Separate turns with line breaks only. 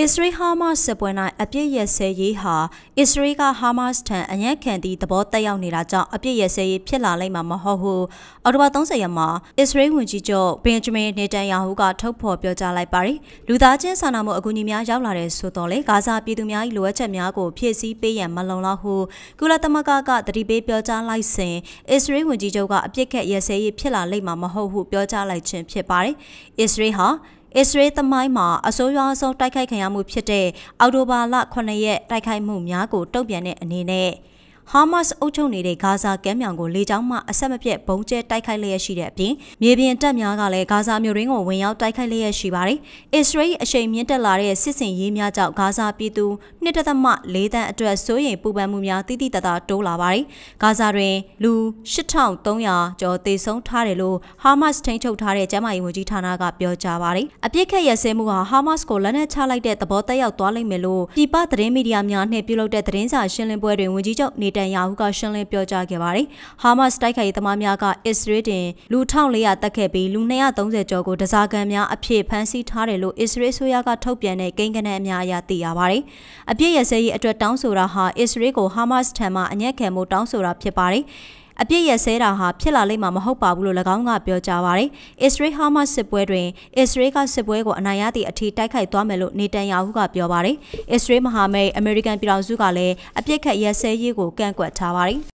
အစ္စရေးဟာမတ်စစ်ပွဲ၌အပြစ်ရစဲရေးဟာအစ္စရေးကဟာမတ်ထံအညံ့ခံသည့်သဘောတက်ရောက်နေတာကြောင့်အပြစ်ရစဲရေးဖြစ်လာလိမ့်မှာမဟုတ်ဟုအော်တိုဘာ30ရက်မှာအစ္စရေးဝန်ကြီးချုပ်ဘင်ဂျမင်နေတန်ယာဟုကထုတ်ဖော်ပြောကြားလိုက်ပါတယ်။လူသားချင်းစာနာမှုအကူအညီများရောက်လာတဲ့ဆိုတော့လေဂါဇာပြည်သူများ၏လိုအပ်ချက်များကိုဖြည့်ဆည်းပေးရန်မလုံလောက်ဟုကုလသမဂ္ဂကတတိပေးပြောကြားလိုက်စဉ်အစ္စရေးဝန်ကြီးချုပ်ကအပြစ်ခက်ရစဲရေးဖြစ်လာလိမ့်မှာမဟုတ်ဟုပြောကြားလိုက်ခြင်းဖြစ်ပါတယ်။အစ္စရေးဟာ အစ္စရေးသမိုင်းမှာအဆိုးရွားဆုံးတိုက်ခိုက်ခံရမှုဖြစ်တဲ့အော်တိုဘာလ9ရက်တိုက်ခိုက်မှုများကိုတုံ့ပြန်တဲ့အနေနဲ့ ဟာမတ်စ်အုပ်ချုပ်နေတဲ့ဂါဇာကမ်းမြောင်ကိုလေကြောင်းမှအဆက်မပြတ်ဘုံကျဲတိုက်ခိုက်လျက်ရှိတဲ့အပြင်မြေပြင်တပ်များကလည်းဂါဇာမြို့ရင်းကိုဝင်ရောက်တိုက်ခိုက်လျက်ရှိပါတယ်။အစ္စရေးအရှိန်မြင့်တက်လာတဲ့စစ်စင်ရေးများကြောင့်ဂါဇာပြည်သူနှစ်သက်သမ၄တန်းအတွက်စိုးရိမ်ပူပန်မှုများတိတိတတ်တာတိုးလာပါတယ်။ဂါဇာတွင်လူ8300ကျော်သေဆုံးထားတယ်လို့ဟာမတ်စ်ထိန်းချုပ်ထားတဲ့ကျန်းမာရေးဝန်ကြီးဌာနကပြောကြားပါတယ်။အပြစ်ခက်ရစဲမှုဟာဟာမတ်စ်ကိုလက်နက်ချလိုက်တဲ့သဘောတက်ရောက်သွားလိမ့်မယ်လို့ပြည်ပသတင်းမီဒီယာများနှင့်ပြုလုပ်တဲ့သတင်းစာရှင်းလင်းပွဲတွင်ဝန်ကြီးချုပ်နေတန်ယာဟုကရှင်းလင်းပြောကြားခဲ့ပါတယ်။ဟာမတ်စ်တိုက်ခိုက်ရေးသမားများကအစ္စရေးတင်လူ1400တက်ခဲ့ပြီးလူ230ကျော်ကိုတစားကန်များအဖြစ်ဖမ်းဆီးထားတယ်လို့အစ္စရေးဆိုရကထုတ်ပြန်တဲ့ကိန်းဂဏန်းအများအရသိရပါတယ်။အပြစ်ရစဲရေးအတွက်တောင်းဆိုတာဟာအစ္စရေးကိုဟာမတ်စ်ထံမှအညံ့ခံမှုတောင်းဆိုတာဖြစ်ပါတယ်။ အပြစ်ရစဲတာဟာဖြစ်လာလိမ့်မှာမဟုတ်ပါဘူးလို့၎င်းကပြောကြားပါတယ်။အစ္စရေးဟာမတ်စစ်ပွဲတွင်အစ္စရေးကစစ်ပွဲကိုအနိုင်ရသည့်အထိတိုက်ခိုက်သွားမယ်လို့နေတန်ယာဟုကပြောပါတယ်။အစ္စရေးမဟာမိတ်အမေရိကန်ပြည်ထောင်စုကလည်းအပြစ်ခတ်ရစဲရေးကိုကန့်ကွက်ထားပါတယ်။